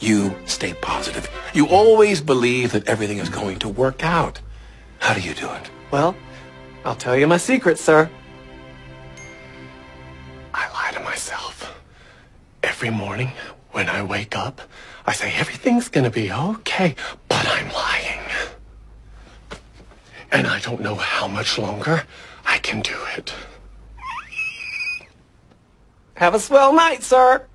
You stay positive. You always believe that everything is going to work out. How do you do it? Well, I'll tell you my secret, sir. I lie to myself. Every morning when I wake up, I say everything's gonna be okay, but I'm lying. And I don't know how much longer I can do it. Have a swell night, sir.